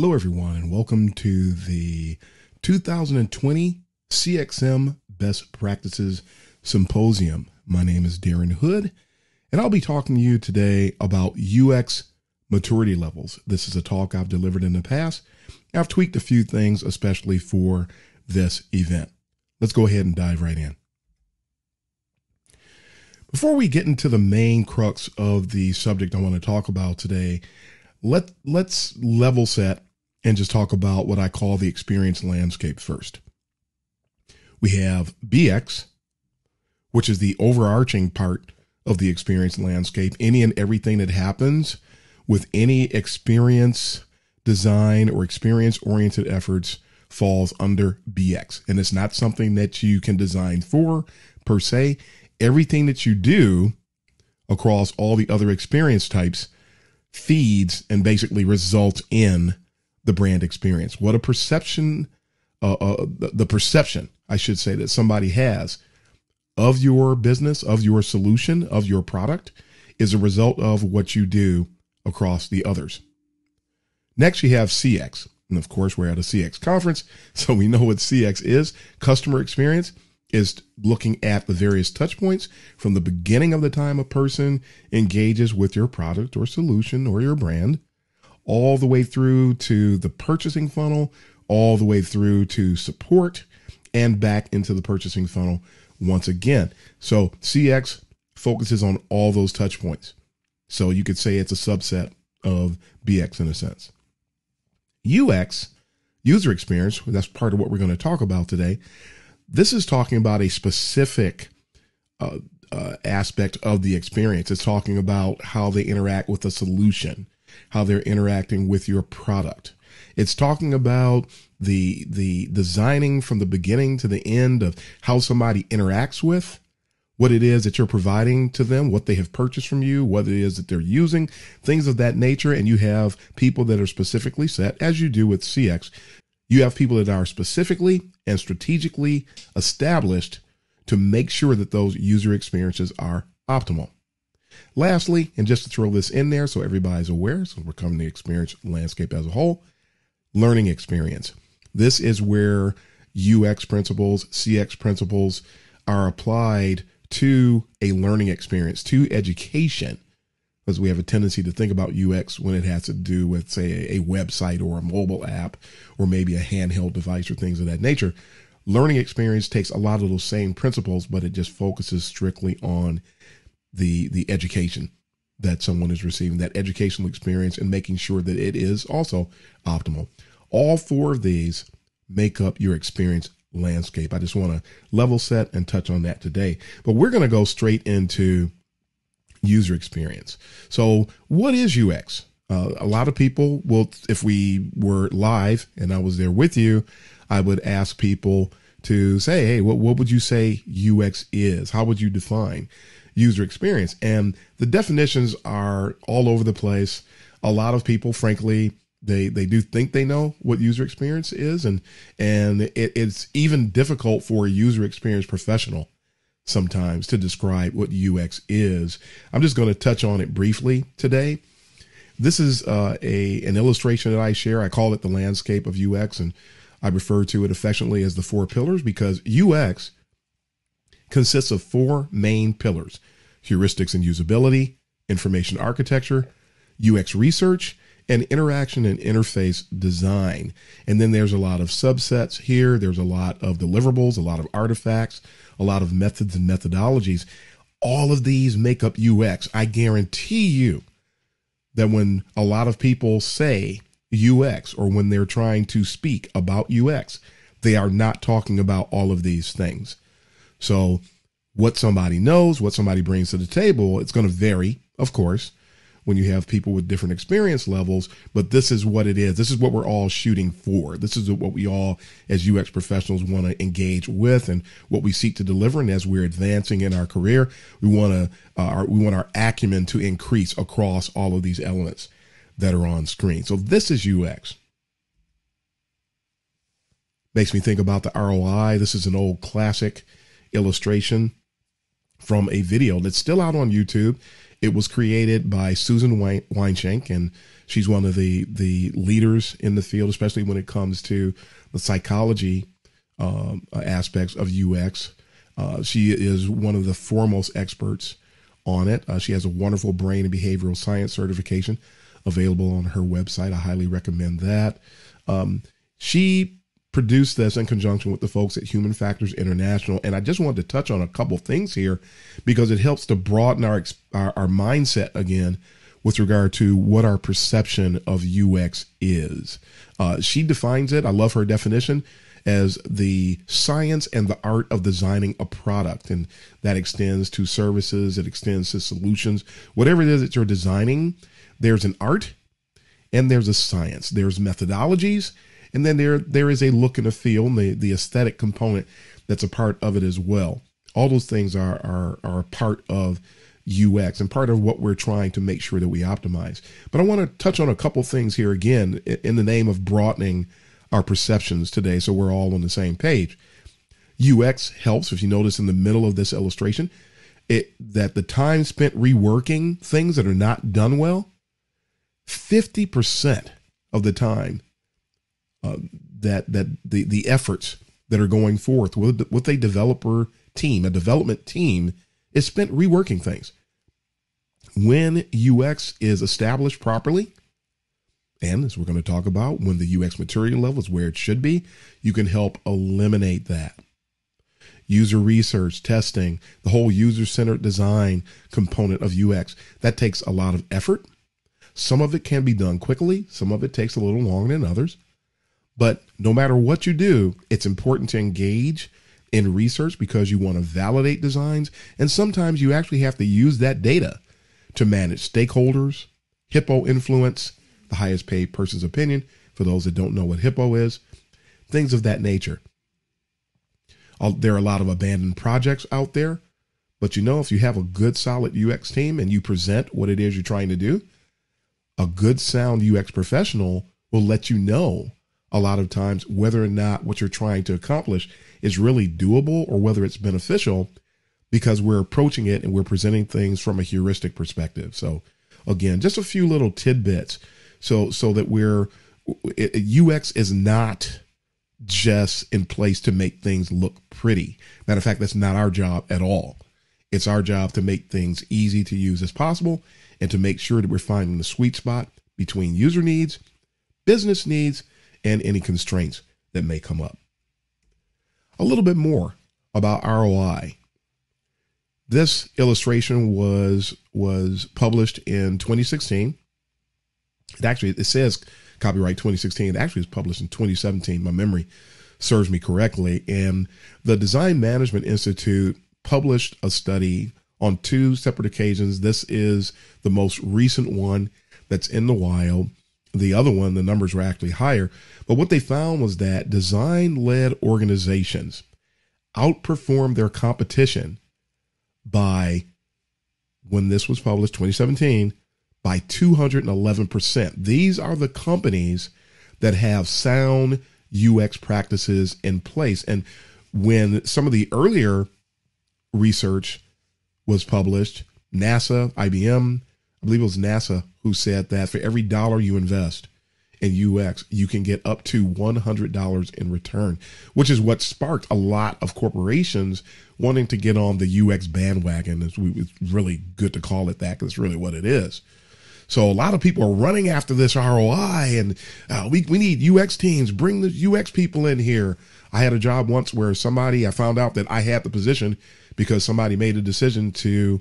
Hello, everyone, and welcome to the 2020 CXM Best Practices Symposium. My name is Darren Hood, and I'll be talking to you today about UX maturity levels. This is a talk I've delivered in the past. I've tweaked a few things, especially for this event. Let's go ahead and dive right in. Before we get into the main crux of the subject I want to talk about today, let let's level set and just talk about what I call the experience landscape first. We have BX, which is the overarching part of the experience landscape. Any and everything that happens with any experience design or experience oriented efforts falls under BX. And it's not something that you can design for per se. Everything that you do across all the other experience types feeds and basically results in the brand experience. What a perception, uh, uh, the, the perception, I should say, that somebody has of your business, of your solution, of your product is a result of what you do across the others. Next, you have CX. And of course, we're at a CX conference, so we know what CX is. Customer experience is looking at the various touch points from the beginning of the time a person engages with your product or solution or your brand all the way through to the purchasing funnel, all the way through to support and back into the purchasing funnel once again. So CX focuses on all those touch points. So you could say it's a subset of BX in a sense. UX, user experience, that's part of what we're going to talk about today. This is talking about a specific uh, uh, aspect of the experience. It's talking about how they interact with the solution, how they're interacting with your product. It's talking about the the designing from the beginning to the end of how somebody interacts with what it is that you're providing to them, what they have purchased from you, what it is that they're using, things of that nature. And you have people that are specifically set, as you do with CX. You have people that are specifically and strategically established to make sure that those user experiences are optimal. Lastly, and just to throw this in there so everybody's aware, so we're covering the experience landscape as a whole, learning experience. This is where UX principles, CX principles are applied to a learning experience, to education, because we have a tendency to think about UX when it has to do with, say, a, website or a mobile app or maybe a handheld device or things of that nature. Learning experience takes a lot of those same principles, but it just focuses strictly on the the education that someone is receiving, that educational experience, and making sure that it is also optimal. All four of these make up your experience landscape. I just want to level set and touch on that today. But we're going to go straight into user experience. So, what is UX? Uh, a lot of people will, if we were live and I was there with you, I would ask people to say, hey, what, what would you say UX is? How would you define user experience? And the definitions are all over the place. A lot of people, frankly, they they do think they know what user experience is and and it, it's even difficult for a user experience professional sometimes to describe what ux is i'm just going to touch on it briefly today this is uh, a an illustration that i share i call it the landscape of ux and i refer to it affectionately as the four pillars because ux consists of four main pillars heuristics and usability information architecture ux research and interaction and interface design. And then there's a lot of subsets here. There's a lot of deliverables, a lot of artifacts, a lot of methods and methodologies. All of these make up UX. I guarantee you that when a lot of people say UX or when they're trying to speak about UX, they are not talking about all of these things. So, what somebody knows, what somebody brings to the table, it's going to vary, of course when you have people with different experience levels, but this is what it is. This is what we're all shooting for. This is what we all, as UX professionals, want to engage with and what we seek to deliver. And as we're advancing in our career, we want to, uh, our, we want our acumen to increase across all of these elements that are on screen. So this is UX. Makes me think about the ROI. This is an old classic illustration from a video that's still out on YouTube It was created by Susan Weinschenk, and she's one of the the leaders in the field, especially when it comes to the psychology um, aspects of UX. Uh, she is one of the foremost experts on it. Uh, she has a wonderful brain and behavioral science certification available on her website. I highly recommend that. Um, she produced this in conjunction with the folks at Human Factors International. And I just wanted to touch on a couple things here because it helps to broaden our, our, our mindset again with regard to what our perception of UX is. Uh, she defines it, I love her definition, as the science and the art of designing a product. And that extends to services, it extends to solutions. Whatever it is that you're designing, there's an art and there's a science. There's methodologies and then there there is a look and a feel, and the, the aesthetic component that's a part of it as well. All those things are are are part of UX and part of what we're trying to make sure that we optimize. But I want to touch on a couple things here again in the name of broadening our perceptions today so we're all on the same page. UX helps, if you notice in the middle of this illustration, it that the time spent reworking things that are not done well, 50% of the time uh, that that the the efforts that are going forth with with a developer team, a development team, is spent reworking things. When UX is established properly, and as we're going to talk about, when the UX maturity level is where it should be, you can help eliminate that. User research, testing, the whole user centered design component of UX, that takes a lot of effort. Some of it can be done quickly, some of it takes a little longer than others. But no matter what you do, it's important to engage in research because you want to validate designs. And sometimes you actually have to use that data to manage stakeholders, Hippo influence, the highest paid person's opinion, for those that don't know what Hippo is, things of that nature. Uh, there are a lot of abandoned projects out there, but you know, if you have a good, solid UX team and you present what it is you're trying to do, a good, sound UX professional will let you know a lot of times whether or not what you're trying to accomplish is really doable or whether it's beneficial because we're approaching it and we're presenting things from a heuristic perspective. So again, just a few little tidbits so so that we're UX is not just in place to make things look pretty. Matter of fact, that's not our job at all. It's our job to make things easy to use as possible and to make sure that we're finding the sweet spot between user needs, business needs, and any constraints that may come up. A little bit more about ROI. This illustration was was published in 2016. It actually it says copyright 2016. It actually was published in 2017. My memory serves me correctly. And the Design Management Institute published a study on two separate occasions. This is the most recent one that's in the wild. The other one, the numbers were actually higher. But what they found was that design led organizations outperformed their competition by, when this was published, 2017, by 211%. These are the companies that have sound UX practices in place. And when some of the earlier research was published, NASA, IBM, I believe it was NASA who said that for every dollar you invest in UX, you can get up to $100 in return, which is what sparked a lot of corporations wanting to get on the UX bandwagon. It's, really good to call it that because it's really what it is. So a lot of people are running after this ROI and uh, we, we need UX teams, bring the UX people in here. I had a job once where somebody, I found out that I had the position because somebody made a decision to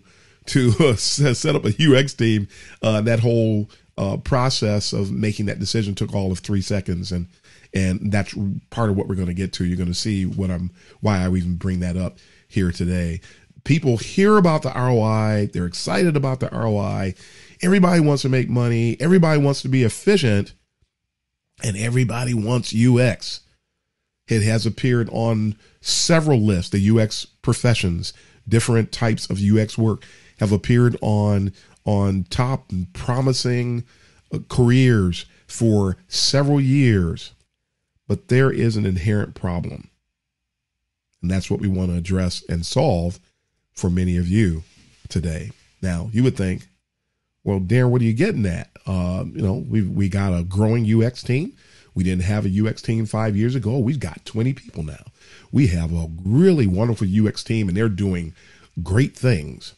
to uh, set up a UX team. Uh, that whole uh, process of making that decision took all of three seconds, and and that's part of what we're going to get to. You're going to see what I'm why I even bring that up here today. People hear about the ROI, they're excited about the ROI. Everybody wants to make money. Everybody wants to be efficient, and everybody wants UX. It has appeared on several lists, the UX professions, different types of UX work have appeared on on top promising uh, careers for several years, but there is an inherent problem. And that's what we want to address and solve for many of you today. Now, you would think, Well, Darren, what are you getting at? Uh, you know, we we got a growing UX team. We didn't have a UX team five years ago. We've got 20 people now. We have a really wonderful UX team, and they're doing great things.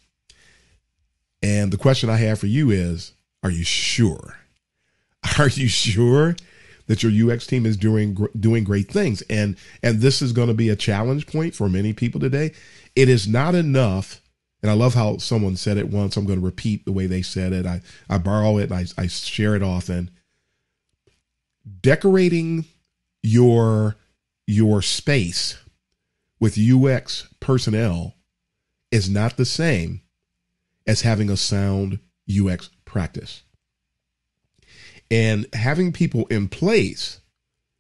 And the question I have for you is Are you sure? Are you sure that your UX team is doing doing great things? And and this is going to be a challenge point for many people today. It is not enough. And I love how someone said it once. I'm going to repeat the way they said it. I, I borrow it I, I share it often. Decorating your your space with UX personnel is not the same as having a sound UX practice. And having people in place,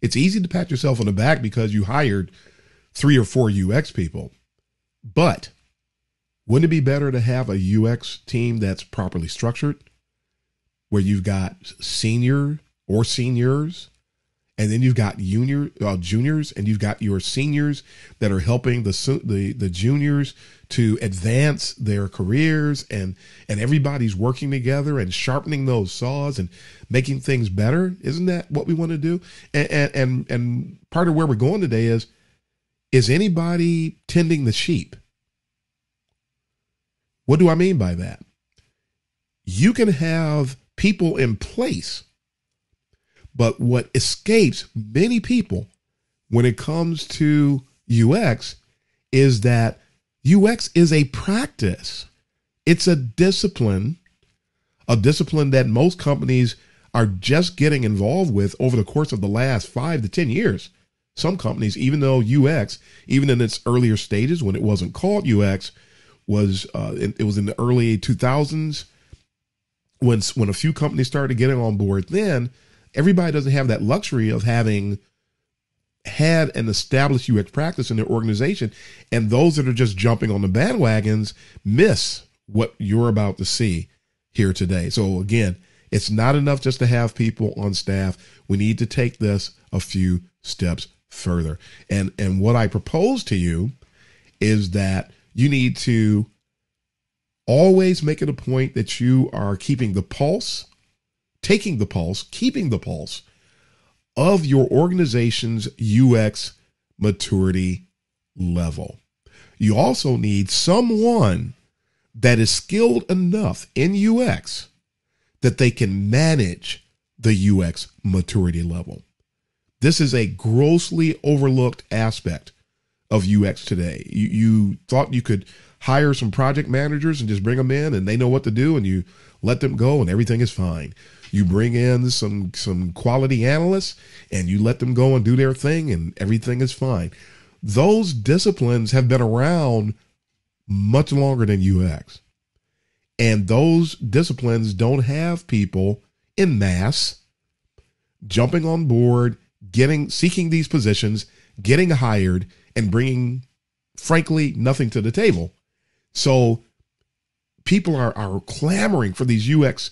it's easy to pat yourself on the back because you hired three or four UX people. But wouldn't it be better to have a UX team that's properly structured, where you've got senior or seniors and then you've got junior uh, juniors and you've got your seniors that are helping the the the juniors to advance their careers and and everybody's working together and sharpening those saws and making things better. Isn't that what we want to do? And and and, and part of where we're going today is is anybody tending the sheep? What do i mean by that? You can have people in place but what escapes many people when it comes to UX is that UX is a practice. It's a discipline, a discipline that most companies are just getting involved with over the course of the last five to 10 years. Some companies, even though UX, even in its earlier stages when it wasn't called UX, was uh, it, was in the early 2000s when when a few companies started getting on board. Then everybody doesn't have that luxury of having had an established UX practice in their organization. And those that are just jumping on the bandwagons miss what you're about to see here today. So again, it's not enough just to have people on staff. We need to take this a few steps further. And and what I propose to you is that you need to always make it a point that you are keeping the pulse taking the pulse, keeping the pulse of your organization's UX maturity level. You also need someone that is skilled enough in UX that they can manage the UX maturity level. This is a grossly overlooked aspect of UX today. You, you thought you could hire some project managers and just bring them in and they know what to do and you let them go and everything is fine. You bring in some some quality analysts and you let them go and do their thing and everything is fine. Those disciplines have been around much longer than UX. And those disciplines don't have people in mass jumping on board, getting seeking these positions, getting hired and bringing frankly nothing to the table. So people are are clamoring for these UX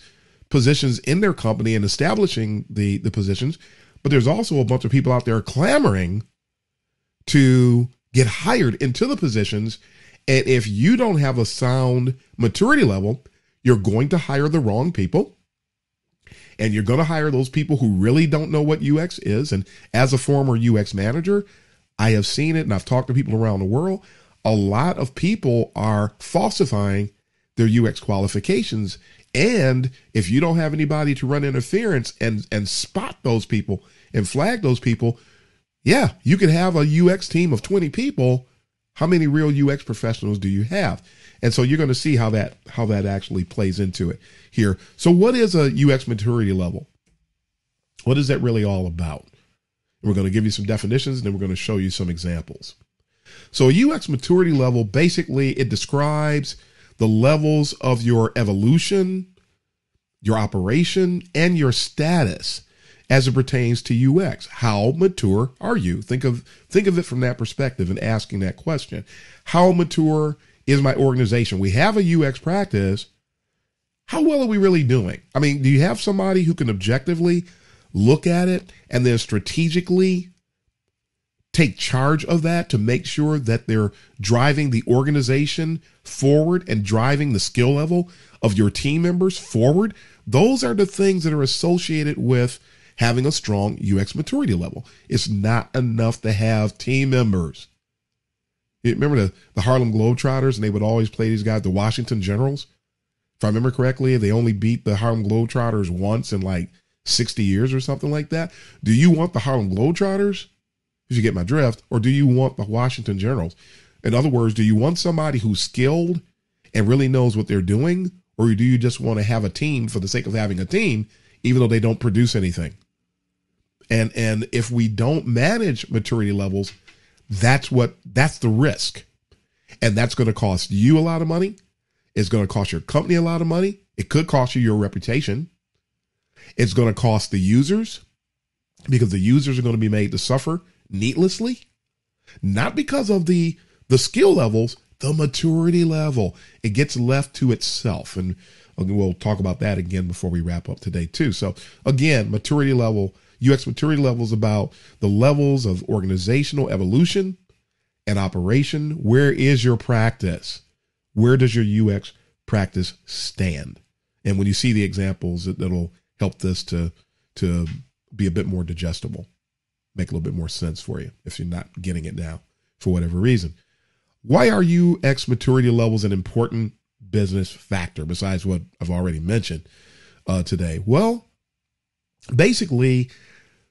positions in their company and establishing the the positions, but there's also a bunch of people out there clamoring to get hired into the positions. And if you don't have a sound maturity level, you're going to hire the wrong people. And you're going to hire those people who really don't know what UX is. And as a former UX manager, I have seen it and I've talked to people around the world. A lot of people are falsifying their UX qualifications and if you don't have anybody to run interference and and spot those people and flag those people, yeah, you can have a UX team of 20 people. How many real UX professionals do you have? And so you're going to see how that how that actually plays into it here. So what is a UX maturity level? What is that really all about? we're going to give you some definitions and then we're going to show you some examples. So a UX maturity level basically it describes the levels of your evolution, your operation, and your status as it pertains to UX. How mature are you? Think of think of it from that perspective and asking that question. How mature is my organization? We have a UX practice. How well are we really doing? I mean, do you have somebody who can objectively look at it and then strategically take charge of that to make sure that they're driving the organization forward and driving the skill level of your team members forward. Those are the things that are associated with having a strong UX maturity level. It's not enough to have team members. You remember the, the Harlem Globetrotters and they would always play these guys, the Washington Generals? If I remember correctly, they only beat the Harlem Globetrotters once in like 60 years or something like that. Do you want the Harlem Globetrotters? If you get my drift, or do you want the Washington Generals? In other words, do you want somebody who's skilled and really knows what they're doing? Or do you just want to have a team for the sake of having a team, even though they don't produce anything? And and if we don't manage maturity levels, that's what that's the risk. And that's going to cost you a lot of money. It's going to cost your company a lot of money. It could cost you your reputation. It's going to cost the users because the users are going to be made to suffer needlessly, not because of the the skill levels, the maturity level. It gets left to itself. And we'll talk about that again before we wrap up today too. So again, maturity level, UX maturity level is about the levels of organizational evolution and operation. Where is your practice? Where does your UX practice stand? And when you see the examples, it, it'll help this to to be a bit more digestible, make a little bit more sense for you if you're not getting it now for whatever reason. Why are UX maturity levels an important business factor besides what I've already mentioned uh, today? Well, basically,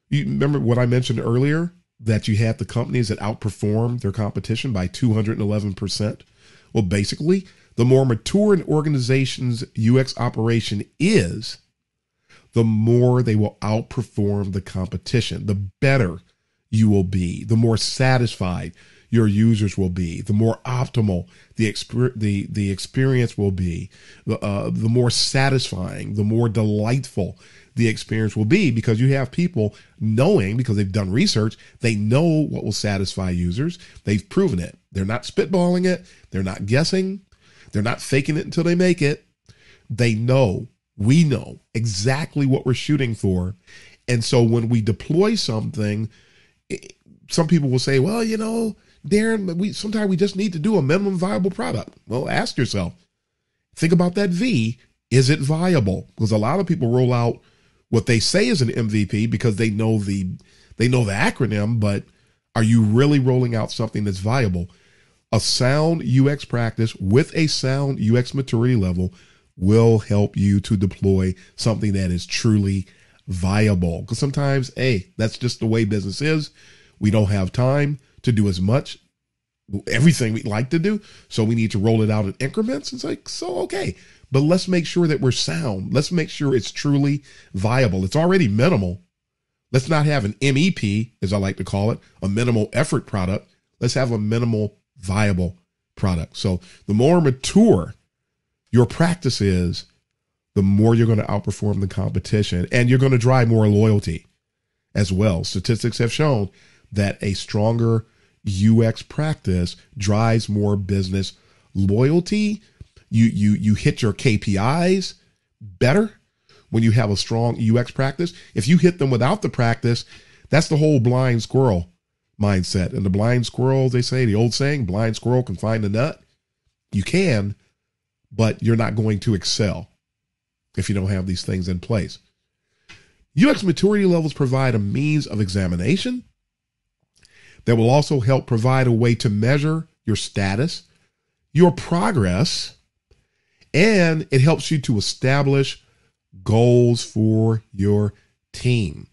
you remember what I mentioned earlier that you had the companies that outperformed their competition by 211%. Well, basically, the more mature an organization's UX operation is, the more they will outperform the competition, the better you will be, the more satisfied your users will be, the more optimal the exper- the the experience will be, the uh, the more satisfying, the more delightful the experience will be because you have people knowing because they've done research, they know what will satisfy users. They've proven it. They're not spitballing it, they're not guessing, they're not faking it until they make it. They know, we know exactly what we're shooting for. And so when we deploy something, some people will say, well, you know, Darren, we sometimes we just need to do a minimum viable product. Well, ask yourself, think about that V. Is it viable? Because a lot of people roll out what they say is an MVP because they know the they know the acronym, but are you really rolling out something that's viable? A sound UX practice with a sound UX maturity level will help you to deploy something that is truly viable. Because sometimes, hey, that's just the way business is. We don't have time to do as much everything we like to do. So we need to roll it out in increments. It's like, so okay. But let's make sure that we're sound. Let's make sure it's truly viable. It's already minimal. Let's not have an MEP, as I like to call it, a minimal effort product. Let's have a minimal viable product. So the more mature your practice is, the more you're going to outperform the competition and you're going to drive more loyalty as well. Statistics have shown that a stronger UX practice drives more business loyalty. You you you hit your KPIs better when you have a strong UX practice. If you hit them without the practice, that's the whole blind squirrel mindset. And the blind squirrel, they say, the old saying, blind squirrel can find the nut. You can, but you're not going to excel if you don't have these things in place. UX maturity levels provide a means of examination that will also help provide a way to measure your status, your progress, and it helps you to establish goals for your team.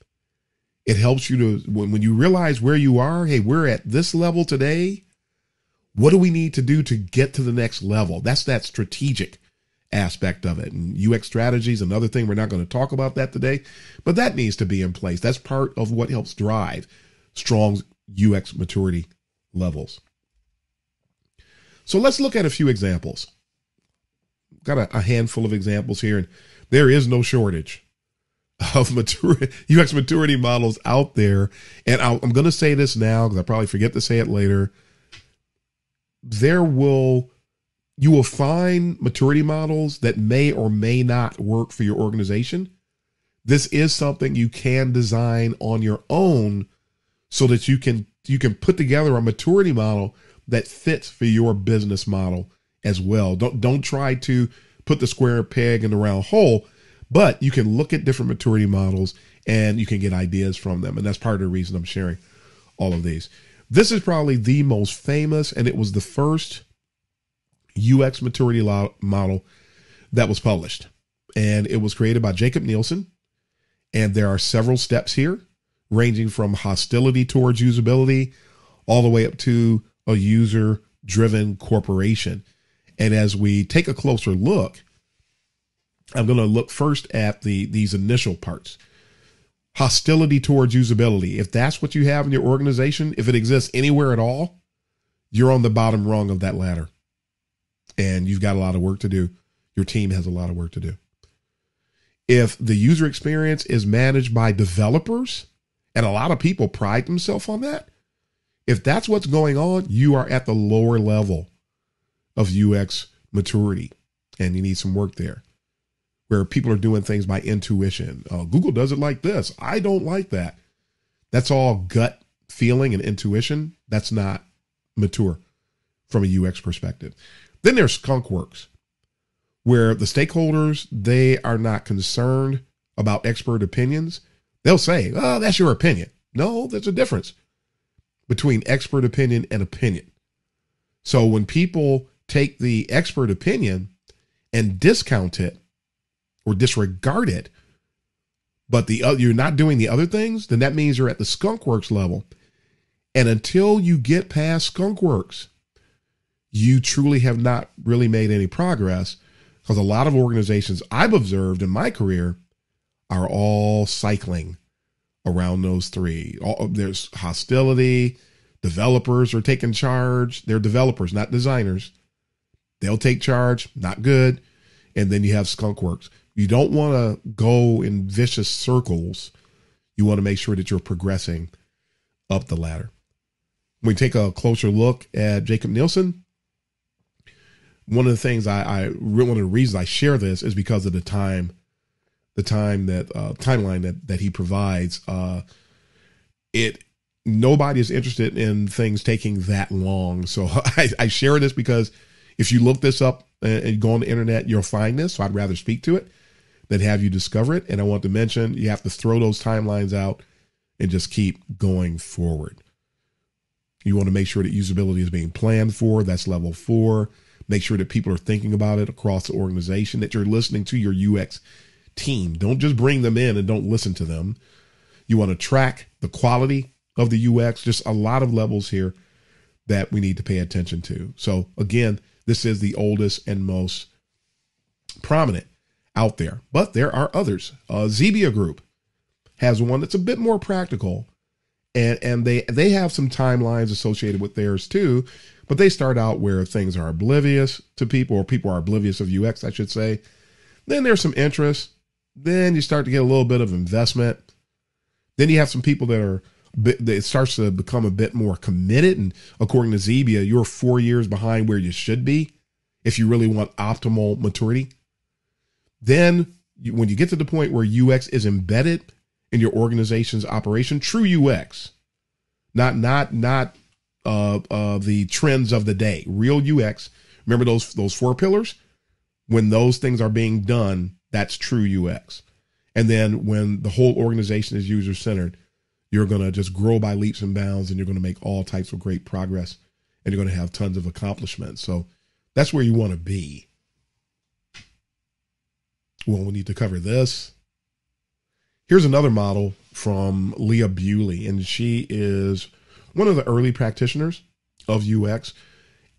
It helps you to, when, when you realize where you are, hey, we're at this level today. What do we need to do to get to the next level? That's that strategic aspect of it. And UX strategies, another thing. We're not going to talk about that today, but that needs to be in place. That's part of what helps drive strong UX maturity levels. So let's look at a few examples. Got a, a handful of examples here, and there is no shortage of mature UX maturity models out there. And i am going to say this now because I probably forget to say it later. There will you will find maturity models that may or may not work for your organization. This is something you can design on your own so that you can you can put together a maturity model that fits for your business model as well. Don't don't try to put the square peg in the round hole, but you can look at different maturity models and you can get ideas from them. And that's part of the reason I'm sharing all of these. This is probably the most famous, and it was the first UX maturity model that was published. And it was created by Jakob Nielsen. And there are several steps here, ranging from hostility towards usability all the way up to a user driven corporation. And as we take a closer look, I'm going to look first at the these initial parts. Hostility towards usability. If that's what you have in your organization, if it exists anywhere at all, you're on the bottom rung of that ladder. And you've got a lot of work to do. Your team has a lot of work to do. If the user experience is managed by developers, and a lot of people pride themselves on that, if that's what's going on, you are at the lower level of UX maturity and you need some work there where people are doing things by intuition. Uh, Google does it like this. I don't like that. That's all gut feeling and intuition. That's not mature from a UX perspective. Then there's Skunkworks, where the stakeholders they are not concerned about expert opinions. They'll say, "Oh, that's your opinion." No, there's a difference between expert opinion and opinion. So when people take the expert opinion and discount it or disregard it, but the you're not doing the other things, then that means you're at the skunkworks level. And until you get past skunkworks, you truly have not really made any progress because a lot of organizations I've observed in my career are all cycling around those three. All, there's hostility. Developers are taking charge. They're developers, not designers. They'll take charge, not good. And then you have skunkworks. You don't want to go in vicious circles. You want to make sure that you're progressing up the ladder. When we take a closer look at Jakob Nielsen, one of the things I, I one of the reasons I share this is because of the time the time that uh, timeline that that he provides. Uh, it nobody is interested in things taking that long, so I, I share this because if you look this up and go on the internet, you'll find this. So I'd rather speak to it than have you discover it. And I want to mention you have to throw those timelines out and just keep going forward. You want to make sure that usability is being planned for. That's level four. Make sure that people are thinking about it across the organization, that you're listening to your UX team. Don't just bring them in and don't listen to them. You want to track the quality of the UX, just a lot of levels here that we need to pay attention to. So, again, this is the oldest and most prominent out there, but there are others. Uh, Xebia Group has one that's a bit more practical, and and they they have some timelines associated with theirs too. But they start out where things are oblivious to people, or people are oblivious of UX, I should say. Then there's some interest, then you start to get a little bit of investment. Then you have some people that are it starts to become a bit more committed. And according to Xebia, you're four years behind where you should be if you really want optimal maturity. Then you, when you get to the point where UX is embedded in your organization's operation, true UX, not not not uh, uh, the trends of the day, real UX. Remember those those four pillars. When those things are being done, that's true UX. And then when the whole organization is user centered, you're going to just grow by leaps and bounds and you're going to make all types of great progress and you're going to have tons of accomplishments. So that's where you want to be. Well, we need to cover this. Here's another model from Leah Buley, and she is one of the early practitioners of UX.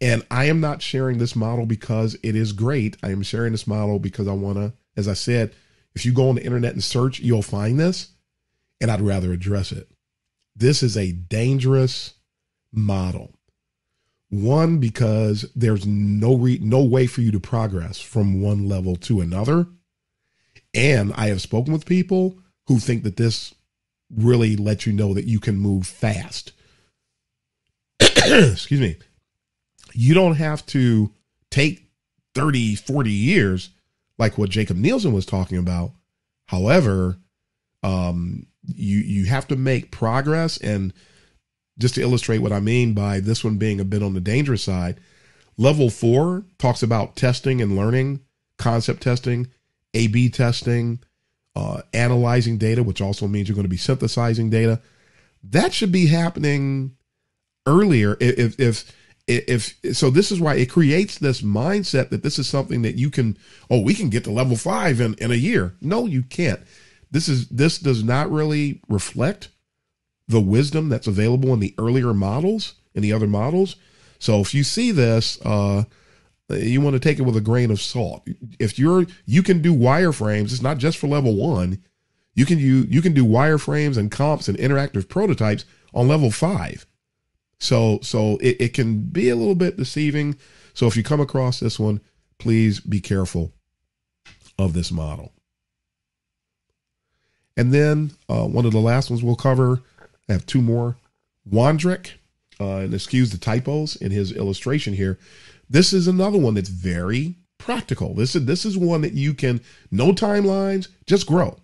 And I am not sharing this model because it is great. I am sharing this model because I want to as I said, if you go on the internet and search, you'll find this, and I'd rather address it. This is a dangerous model. One, because there's no re- no way for you to progress from one level to another. And I have spoken with people who think that this really lets you know that you can move fast. Excuse me. You don't have to take 30, 40 years like what Jakob Nielsen was talking about. However, um, you you have to make progress, and just to illustrate what I mean by this one being a bit on the dangerous side, level four talks about testing and learning, concept testing, A B testing, uh, analyzing data, which also means you're going to be synthesizing data. That should be happening earlier if, if, if, if so this is why it creates this mindset that this is something that you can oh we can get to level five in, in a year no you can't this is this does not really reflect the wisdom that's available in the earlier models in the other models. So if you see this, uh, you want to take it with a grain of salt. If you're you can do wireframes, it's not just for level one. You can you you can do wireframes and comps and interactive prototypes on level five. So so it, it can be a little bit deceiving. So if you come across this one, please be careful of this model. And then uh, one of the last ones we'll cover I have two more. Wondrich, uh, and excuse the typos in his illustration here. This is another one that's very practical. This is this is one that you can no timelines, just grow,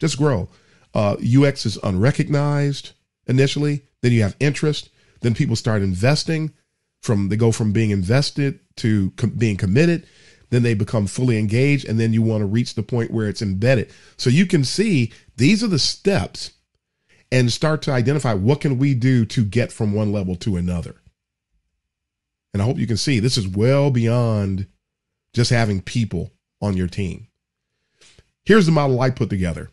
just grow. Uh, UX is unrecognized initially, then you have interest, then people start investing. From they go from being invested to com- being committed, then they become fully engaged, and then you want to reach the point where it's embedded. So you can see these are the steps and start to identify what can we do to get from one level to another. And I hope you can see this is well beyond just having people on your team. Here's the model I put together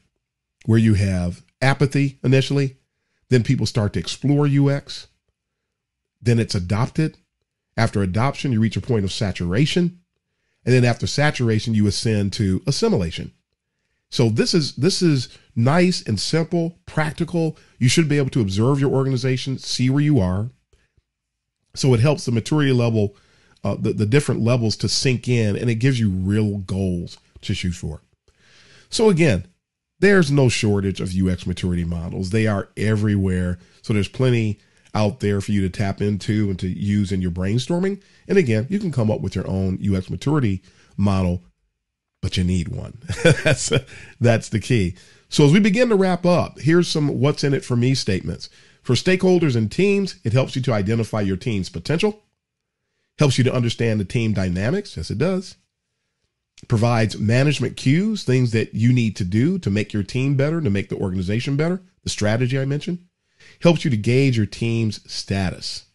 where you have apathy initially, then people start to explore UX, then it's adopted. After adoption, you reach a point of saturation. And then after saturation, you ascend to assimilation. So this is this is nice and simple, practical. You should be able to observe your organization, see where you are. So it helps the maturity level, uh, the, the different levels to sink in, and it gives you real goals to shoot for. So again, there's no shortage of UX maturity models. They are everywhere. So there's plenty out there for you to tap into and to use in your brainstorming. And again, you can come up with your own UX maturity model but you need one. that's that's the key. So as we begin to wrap up, here's some what's in it for me statements. For stakeholders and teams, it helps you to identify your team's potential, helps you to understand the team dynamics, yes it does. Provides management cues, things that you need to do to make your team better, to make the organization better, the strategy I mentioned. Helps you to gauge your team's status.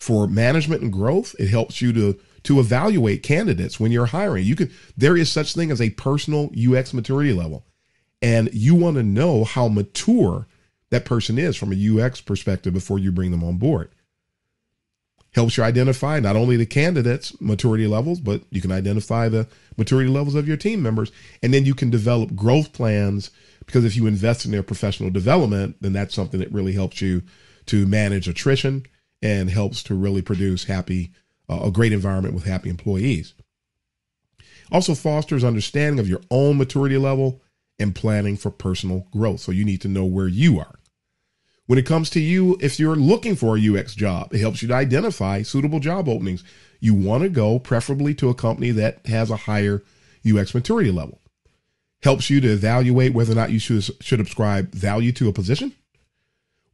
For management and growth, it helps you to to evaluate candidates when you're hiring. You can there is such thing as a personal UX maturity level. And you want to know how mature that person is from a UX perspective before you bring them on board. Helps you identify not only the candidates' maturity levels, but you can identify the maturity levels of your team members. And then you can develop growth plans because if you invest in their professional development, then that's something that really helps you to manage attrition and helps to really produce happy uh, a great environment with happy employees. Also fosters understanding of your own maturity level and planning for personal growth. So you need to know where you are. When it comes to you, if you're looking for a UX job, it helps you to identify suitable job openings. You want to go preferably to a company that has a higher UX maturity level. Helps you to evaluate whether or not you should, should ascribe value to a position,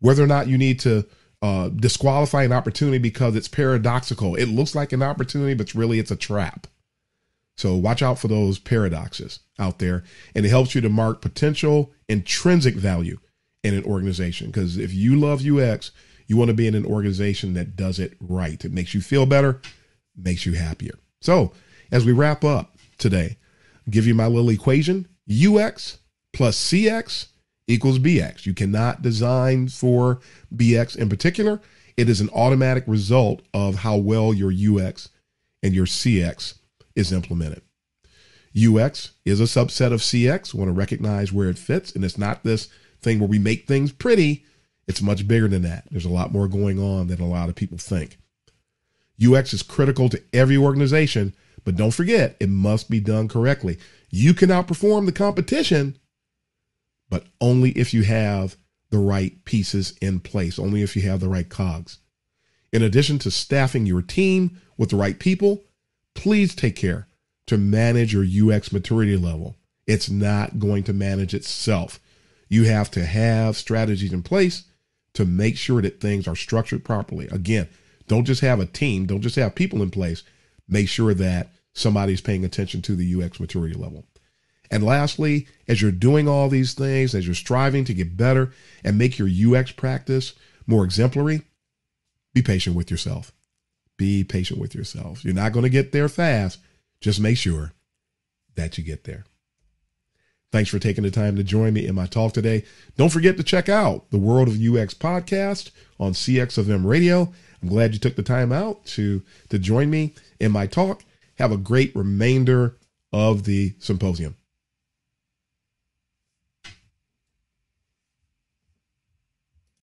whether or not you need to uh, disqualify an opportunity because it's paradoxical. It looks like an opportunity, but really it's a trap. So watch out for those paradoxes out there. And it helps you to mark potential intrinsic value in an organization. Because if you love UX, you want to be in an organization that does it right. It makes you feel better, makes you happier. So as we wrap up today, I'll give you my little equation UX plus CX equals BX. You cannot design for BX in particular. It is an automatic result of how well your UX and your CX is implemented. UX is a subset of CX. Want to recognize where it fits. And it's not this thing where we make things pretty. It's much bigger than that. There's a lot more going on than a lot of people think. UX is critical to every organization, but don't forget, it must be done correctly. You can outperform the competition but only if you have the right pieces in place, only if you have the right cogs. In addition to staffing your team with the right people, please take care to manage your UX maturity level. It's not going to manage itself. You have to have strategies in place to make sure that things are structured properly. Again, don't just have a team, don't just have people in place. Make sure that somebody's paying attention to the UX maturity level. And lastly, as you're doing all these things, as you're striving to get better and make your UX practice more exemplary, be patient with yourself. Be patient with yourself. You're not going to get there fast. Just make sure that you get there. Thanks for taking the time to join me in my talk today. Don't forget to check out the World of UX podcast on CXFM Radio. I'm glad you took the time out to, to join me in my talk. Have a great remainder of the symposium.